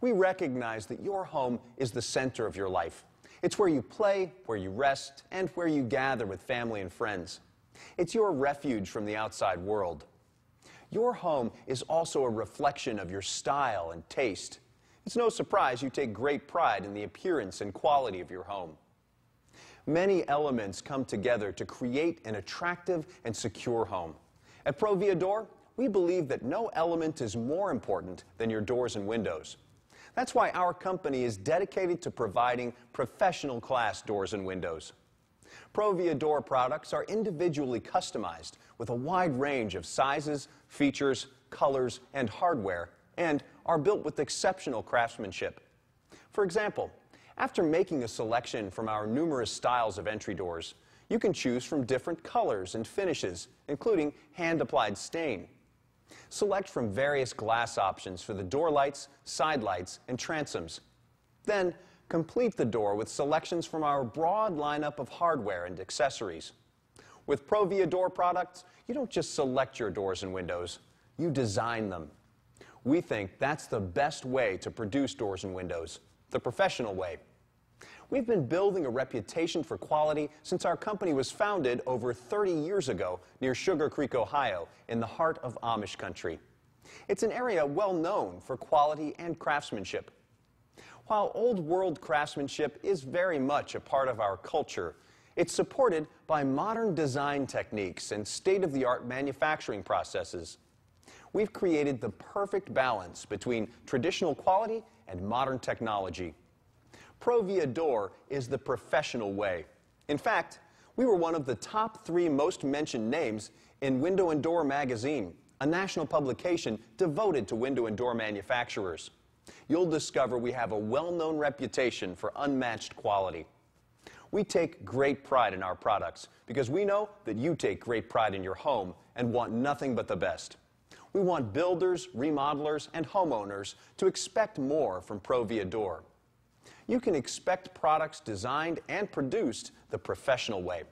We recognize that your home is the center of your life. It's where you play, where you rest, and where you gather with family and friends. It's your refuge from the outside world. Your home is also a reflection of your style and taste. It's no surprise you take great pride in the appearance and quality of your home. Many elements come together to create an attractive and secure home. At Provia Door, we believe that no element is more important than your doors and windows. That's why our company is dedicated to providing professional class doors and windows. Provia Door products are individually customized with a wide range of sizes, features, colors, and hardware, and are built with exceptional craftsmanship. For example, after making a selection from our numerous styles of entry doors, you can choose from different colors and finishes, including hand-applied stain. Select from various glass options for the door lights, side lights, and transoms. Then, complete the door with selections from our broad lineup of hardware and accessories. With Provia Door products, you don't just select your doors and windows, you design them. We think that's the best way to produce doors and windows, the professional way. We've been building a reputation for quality since our company was founded over 30 years ago near Sugarcreek, Ohio, in the heart of Amish country. It's an area well known for quality and craftsmanship. While old world craftsmanship is very much a part of our culture, it's supported by modern design techniques and state of the art manufacturing processes. We've created the perfect balance between traditional quality and modern technology. Provia Door is the professional way. In fact, we were one of the top three most mentioned names in Window and Door magazine, a national publication devoted to window and door manufacturers. You'll discover we have a well-known reputation for unmatched quality. We take great pride in our products because we know that you take great pride in your home and want nothing but the best. We want builders, remodelers, and homeowners to expect more from Provia Door you can expect products designed and produced the professional way.